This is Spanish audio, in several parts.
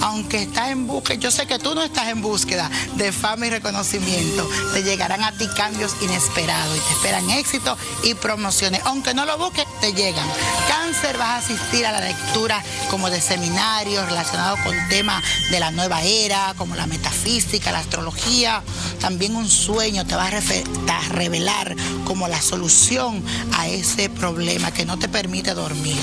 aunque estás en búsqueda, yo sé que tú no estás en búsqueda de fama y reconocimiento, te llegarán a ti cambios inesperados y te esperan éxito y promociones. Aunque no lo busques, te llegan. Cáncer, vas a asistir a la lectura como de seminarios relacionados con temas de la nueva era, como la metafísica, la astrología. También un sueño te va a, revelar como la solución a ese problema que no te permite dormir.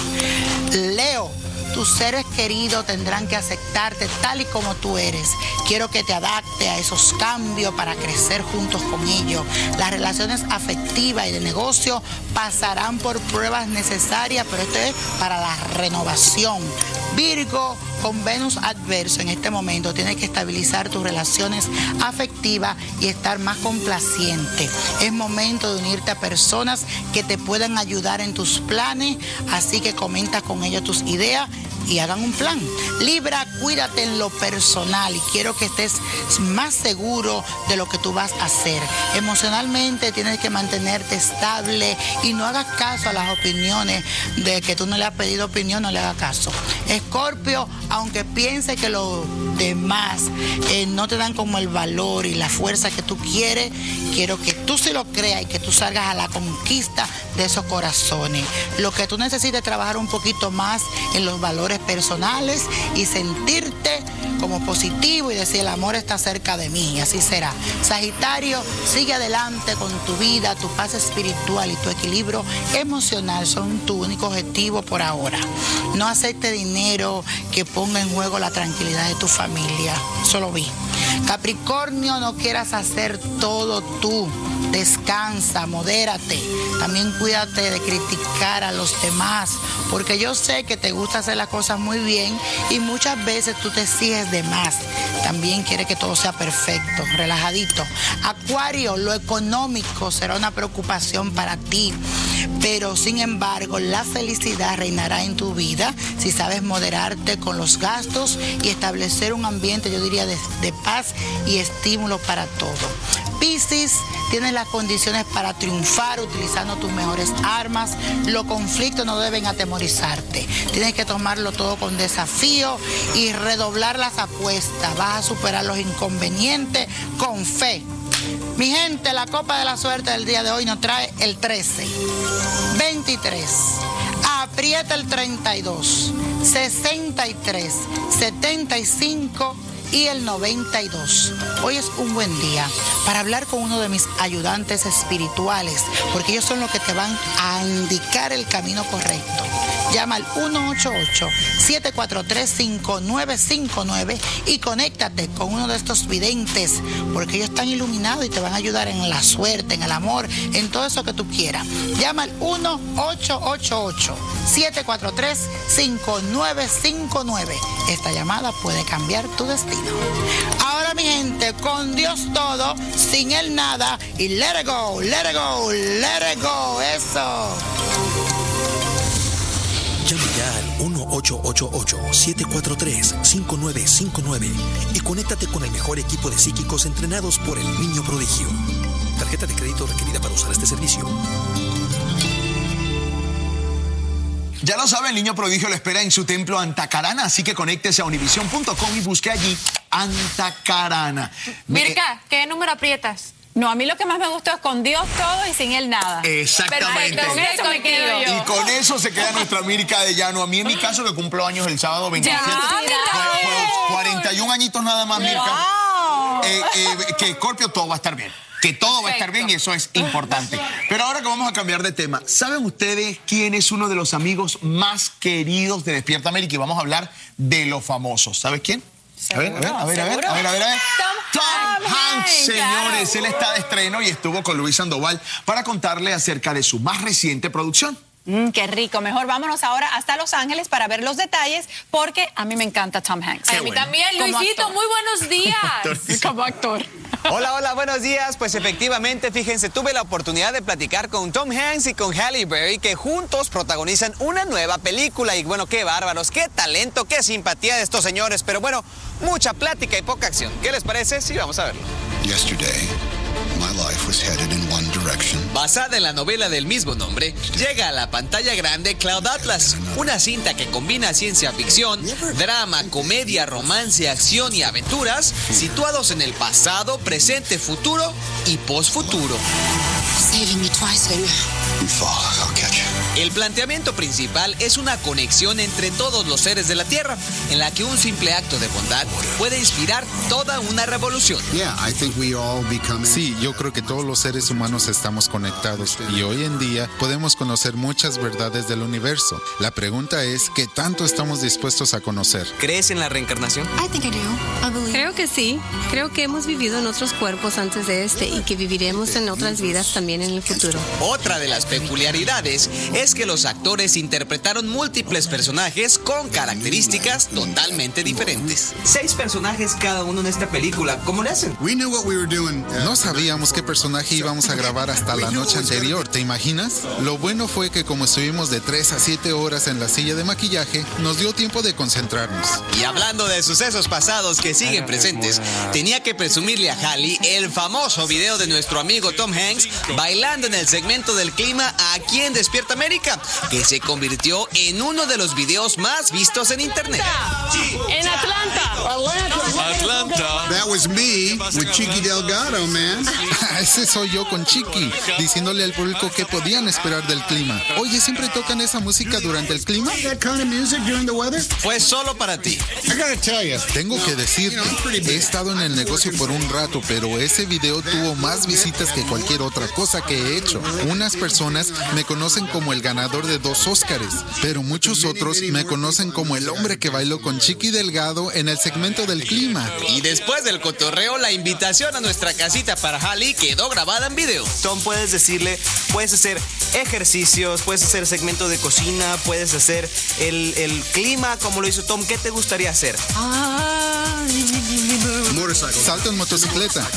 Leo, tus seres queridos tendrán que aceptarte tal y como tú eres. Quiero que te adapte a esos cambios para crecer juntos con ellos. Las relaciones afectivas y de negocio pasarán por pruebas necesarias, pero esto es para la renovación. Virgo, con Venus adverso en este momento, tienes que estabilizar tus relaciones afectivas y estar más complaciente. Es momento de unirte a personas que te puedan ayudar en tus planes, así que comenta con ellos tus ideas y hagan un plan. Libra, cuídate en lo personal y quiero que estés más seguro de lo que tú vas a hacer. Emocionalmente tienes que mantenerte estable y no hagas caso a las opiniones de que tú no le has pedido opinión, no le hagas caso. Escorpio, aunque piense que los demás eh, no te dan como el valor y la fuerza que tú quieres, quiero que tú se lo creas y que tú salgas a la conquista de esos corazones. Lo que tú necesitas es trabajar un poquito más en los valores personales y sentirte como positivo y decir el amor está cerca de mí así será. Sagitario, sigue adelante con tu vida, tu paz espiritual y tu equilibrio emocional son tu único objetivo por ahora. No acepte dinero que ponga en juego la tranquilidad de tu familia. Solo vi. Capricornio, no quieras hacer todo tú. Descansa, modérate. También cuídate de criticar a los demás, porque yo sé que te gusta hacer las cosas muy bien y muchas veces tú te exiges de más. También quiere que todo sea perfecto, relajadito. Acuario, lo económico será una preocupación para ti, pero sin embargo la felicidad reinará en tu vida si sabes moderarte con los gastos y establecer un ambiente, yo diría, de, de paz y estímulo para todo. Piscis, tienes las condiciones para triunfar utilizando tus mejores armas. Los conflictos no deben atemorizarte. Tienes que tomarlo todo con desafío y redoblar las apuestas. Vas a superar los inconvenientes con fe. Mi gente, la copa de la suerte del día de hoy nos trae el 13, 23, aprieta el 32, 63, 75 y el 92. Hoy es un buen día para hablar con uno de mis ayudantes espirituales, porque ellos son los que te van a indicar el camino correcto. Llama al 188-743-5959 y conéctate con uno de estos videntes, porque ellos están iluminados y te van a ayudar en la suerte, en el amor, en todo eso que tú quieras. Llama al 1-888-743-5959. Esta llamada puede cambiar tu destino. Ahora mi gente, con Dios todo, sin Él nada y let it go, let it go, let it go, eso. Llama ya al 1-888-743-5959 y conéctate con el mejor equipo de psíquicos entrenados por el niño prodigio. Tarjeta de crédito requerida para usar este servicio. Ya lo sabe, el niño prodigio lo espera en su templo Antacarana, así que conéctese a univision.com y busque allí Antacarana. Mirka, ¿qué número aprietas? No, a mí lo que más me gustó es con Dios todo y sin Él nada. Exactamente. con eso me quedo yo. Y con eso se queda nuestra Mirka de Llano. A mí, en mi caso, que cumplo años el sábado 27. Ya, 41 añitos nada más, Mirka. Eh, eh, que Scorpio todo va a estar bien. Que todo va a estar bien y eso es importante. Pero ahora que vamos a cambiar de tema, ¿saben ustedes quién es uno de los amigos más queridos de Despierta América? Y vamos a hablar de los famosos. ¿Sabes quién? A ver, a ver, a ver, a ver, a ver, a ver, a ver. Tom, Hanks, señores. Él está de estreno y estuvo con Luis Sandoval para contarle acerca de su más reciente producción. Mm, qué rico. Mejor vámonos ahora hasta Los Ángeles para ver los detalles, porque a mí me encanta Tom Hanks. a mí también, Luisito, muy buenos días. Como actor. Hola, hola, buenos días. Pues efectivamente, fíjense, tuve la oportunidad de platicar con Tom Hanks y con Halle Berry, que juntos protagonizan una nueva película. Y bueno, qué bárbaros, qué talento, qué simpatía de estos señores. Pero bueno, mucha plática y poca acción. ¿Qué les parece? Sí, vamos a verlo. Yesterday, my life was headed in one direction. Basada en la novela del mismo nombre, llega a la pantalla grande Cloud Atlas, una cinta que combina ciencia ficción, drama, comedia, romance, acción y aventuras, situados en el pasado, presente, futuro y postfuturo. Saving me twice, baby. You fall, I'll catch you. El planteamiento principal es una conexión entre todos los seres de la Tierra, en la que un simple acto de bondad puede inspirar toda una revolución. Yeah, I think we all become. Sí, yo creo que todos los seres humanos estamos conectados y hoy en día podemos conocer muchas verdades del universo. La pregunta es, ¿qué tanto estamos dispuestos a conocer? ¿Crees en la reencarnación? I think I do. I believe. Creo que sí. Creo que hemos vivido en otros cuerpos antes de este y que viviremos en otras vidas también en el futuro. Otra de las peculiaridades es que los actores interpretaron múltiples personajes con características totalmente diferentes. Seis personajes cada uno en esta película. ¿Cómo le hacen? We knew what we were doing. No sabíamos qué personaje íbamos a grabar hasta la noche anterior, ¿te imaginas? Lo bueno fue que como estuvimos de 3 a 7 horas en la silla de maquillaje, nos dio tiempo de concentrarnos. Y hablando de sucesos pasados que siguen presentes, tenía que presumirle a Halley el famoso video de nuestro amigo Tom Hanks bailando en el segmento del clima aquí en Despierta América, que se convirtió en uno de los videos más vistos en internet. En Atlanta. That was me with Chiqui Delgado, man. Ese soy yo con Chiqui, diciéndole al público qué podían esperar del clima. Oye, ¿siempre tocan esa música durante el clima? That kind of music during the weather? Fue solo para ti. I gotta tell you. Tengo que decirte, he estado en el negocio por un rato, pero ese video tuvo más visitas que cualquier otra cosa que he hecho. Unas personas me conocen como el ganador de dos Óscares, pero muchos otros me conocen como el hombre que bailó con Chiqui Delgado en el segmento del clima. Y después del cotorreo, la invitación a nuestra casita para Halley quedó grabada en video. Tom, puedes decirle, puedes hacer ejercicios, puedes hacer segmento de cocina, puedes hacer el, el clima como lo hizo Tom. ¿Qué te gustaría hacer? Motorcycle. Salto en motocicleta.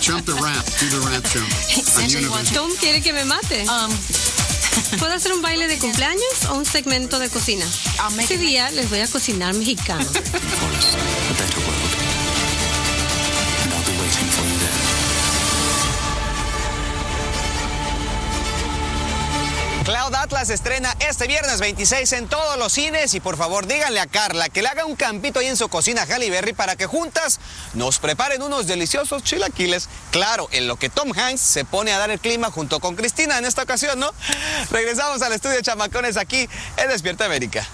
Jump the ramp. Do the ramp jump. Tom quiere que me mate. ¿Puedo hacer un baile de cumpleaños o un segmento de cocina? Este día les voy a cocinar mexicano. Atlas estrena este viernes 26 en todos los cines y por favor díganle a Carla que le haga un campito ahí en su cocina Halle Berry para que juntas nos preparen unos deliciosos chilaquiles. Claro, en lo que Tom Hanks se pone a dar el clima junto con Cristina en esta ocasión, ¿no? Regresamos al estudio Chamacones aquí en Despierta América.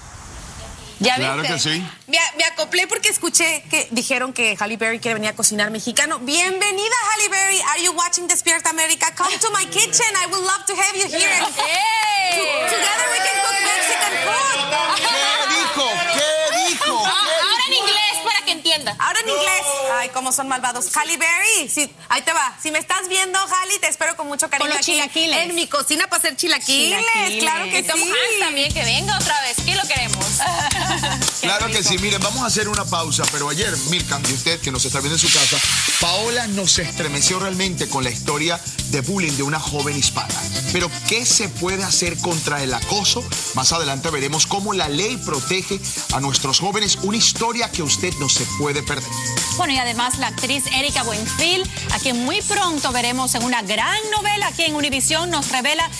¿Ya Claro viste? que sí. Me, me acoplé porque escuché que dijeron que Halle Berry quiere venir a cocinar mexicano. Bienvenida, Halle Berry. Are you watching Despierta América? Come to my kitchen. I would love to have you here. To- Together we can cook Mexican food. ¿Qué dijo? ¿Qué dijo? Ahora en inglés para que entienda. Ahora en inglés. Ay, cómo son malvados. Halle Berry, sí, ahí te va. Si me estás viendo, Halle, te espero con mucho cariño Con los aquí chilaquiles. En mi cocina para hacer chilaquiles. Chilaquiles. Claro que Y Tom sí. Hanks también, que venga otra vez. ¿Qué lo queremos? Claro que sí, miren, vamos a hacer una pausa, pero ayer, Milkan, y usted que nos está viendo en su casa, Paola nos estremeció realmente con la historia de bullying de una joven hispana. Pero, ¿qué se puede hacer contra el acoso? Más adelante veremos cómo la ley protege a nuestros jóvenes, una historia que usted no se puede perder. Bueno, y además la actriz Erika Buenfil, a quien muy pronto veremos en una gran novela aquí en Univisión, nos revela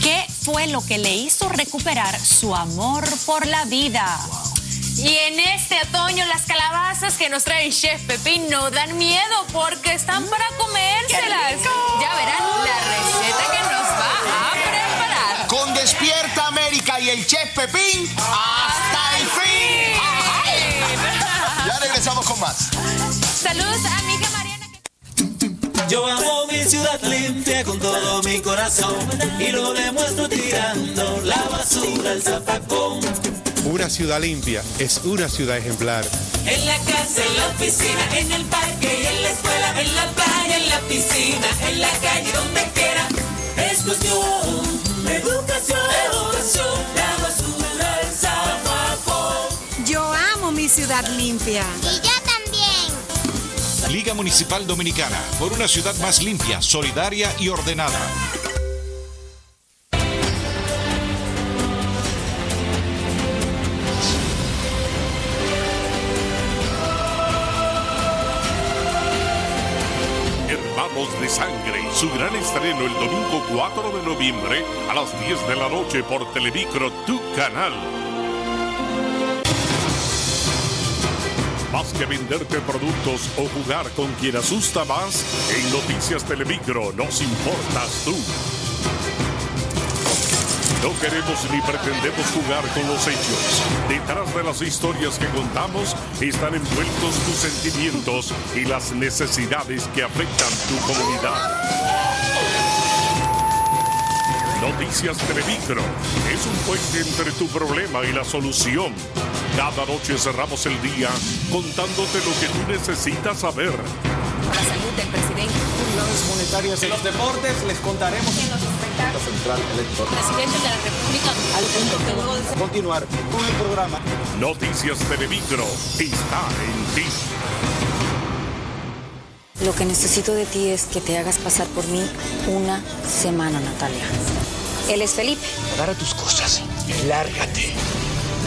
qué fue lo que le hizo recuperar su amor por la vida. Y en este otoño las calabazas que nos trae el chef Pepín no dan miedo porque están para comérselas. Ya verán la receta que nos va a preparar. Con Despierta América y el Chef Pepín, hasta el fin. Ya regresamos con más. Saludos a Mariana. Yo amo mi ciudad limpia con todo mi corazón y lo demuestro tirando la basura al zapacón. Una ciudad limpia es una ciudad ejemplar. En la casa, en la oficina, en el parque y en la escuela, en la playa, en la piscina, en la calle, donde quiera. Es cuestión de educación, educación, la basura al zapacón. Yo amo mi ciudad limpia. Y. Liga Municipal Dominicana, por una ciudad más limpia, solidaria y ordenada. Lados de Sangre. Su gran estreno el domingo 4 de noviembre a las 10 de la noche por Televicro, tu canal. Más que venderte productos o jugar con quien asusta más, en Noticias Telemicro nos importas tú. No queremos ni pretendemos jugar con los hechos. Detrás de las historias que contamos están envueltos tus sentimientos y las necesidades que afectan tu comunidad. Noticias Telemicro es un puente entre tu problema y la solución. Cada noche cerramos el día contándote lo que tú necesitas saber. La salud del presidente. Unidades monetarias. En los deportes les contaremos. En los espectáculos. Central Electoral. Presidente de la República. Al punto que luego de continuar con el programa. Noticias Telemicro está en ti. Lo que necesito de ti es que te hagas pasar por mí una semana, Natalia. Él es Felipe. Agarra tus cosas y lárgate.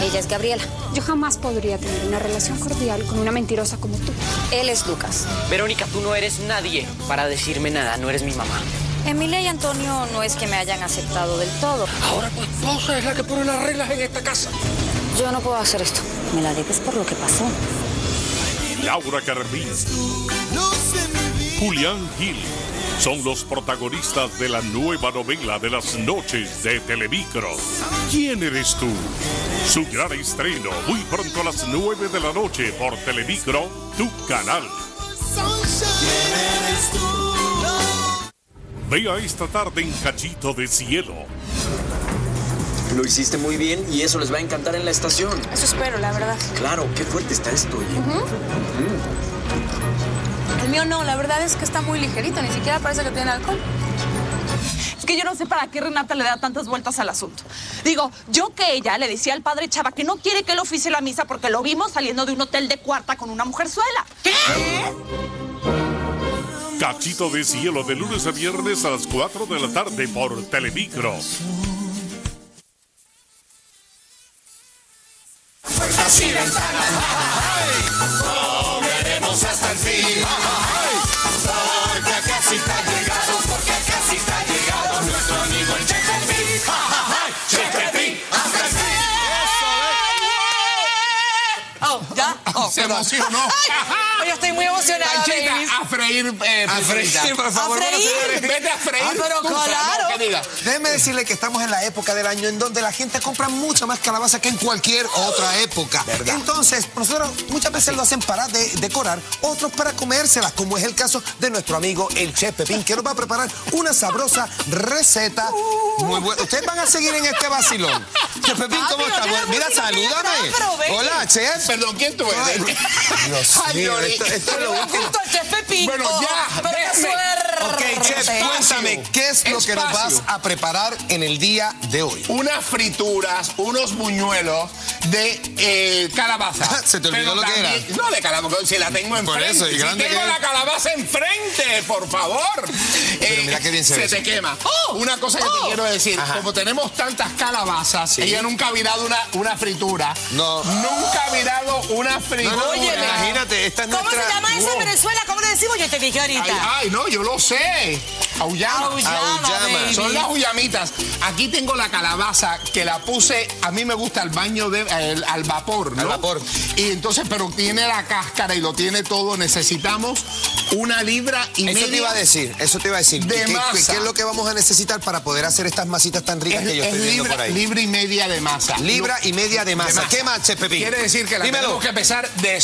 Ella es Gabriela. Yo jamás podría tener una relación cordial con una mentirosa como tú. Él es Lucas. Verónica, tú no eres nadie para decirme nada, no eres mi mamá. Emilia y Antonio no es que me hayan aceptado del todo. Ahora tu esposa es la que pone las reglas en esta casa. Yo no puedo hacer esto. Me la debes por lo que pasó. Laura Carmín, Julián Gil son los protagonistas de la nueva novela de las noches de Telemicro. ¿Quién eres tú? Su gran estreno muy pronto a las 9 de la noche por Telemicro, tu canal. Vea esta tarde en Cachito de Cielo. Lo hiciste muy bien y eso les va a encantar en la estación. Eso espero, la verdad. Claro, qué fuerte está esto, oye. El mío no, la verdad es que está muy ligerito, ni siquiera parece que tiene alcohol. Es que yo no sé para qué Renata le da tantas vueltas al asunto. Digo, yo que ella le decía al padre Chava que no quiere que él oficie la misa porque lo vimos saliendo de un hotel de cuarta con una mujerzuela. ¿Qué? Cachito de Cielo de lunes a viernes a las 4 de la tarde por Telemicro. Así perdón. emocionó. Ay, yo estoy muy emocionada, Panchita, a freír. eh, A freír, Panchita. por favor, A freír. Vete a freír. Ah, pero claro. no, que diga. Déjeme decirle que estamos en la época del año en donde la gente compra mucha más calabaza que en cualquier otra época. Entonces, nosotros muchas veces lo hacen para de- decorar, otros para comérselas, como es el caso de nuestro amigo el Chef Pepín, que nos va a preparar una sabrosa receta muy buena. Ustedes van a seguir en este vacilón. Chef Pepín, ¿cómo está? Mira, salúdame. Hola, Chef. Perdón, ¿quién tú Ay, eres? Dios Ay, mío. Esto, esto es lo último. Bueno, ya, déjeme. Ok, Chef, cuéntame, ¿qué es lo que nos vas a preparar en el día de hoy? Unas frituras, unos buñuelos de eh, calabaza. Se te olvidó Pero lo que era. No, de calabaza, si la tengo Por enfrente. eso, y si grande tengo que la calabaza enfrente, por favor. Pero mira qué bien se ve te eso. quema. Una cosa que te quiero decir, Ajá. como tenemos tantas calabazas, Sí. ella nunca ha virado una, una fritura. No. Nunca ha virado una fritura. No, no, Óyeme. imagínate, esta es ¿Cómo nuestra... se llama eso en. Venezuela? ¿Cómo le decimos? Yo te dije ahorita. Ay, ay, no, yo lo sé. Auyama. Auyama, Auyama. Son las uyamitas. Aquí tengo la calabaza que la puse, a mí me gusta el baño de, al vapor, ¿no? Al vapor. Y entonces, pero tiene la cáscara y lo tiene todo. Necesitamos una libra y Eso media. te iba a decir, eso te iba a decir. de ¿Qué, masa. qué es lo que vamos a necesitar para poder hacer estas masitas tan ricas Es, que yo es estoy viendo libra, por ahí? libra y media de masa. Libra y media de masa. De masa. ¿Qué más, Pepín? Quiere decir que la Dímelo. tenemos que pesar de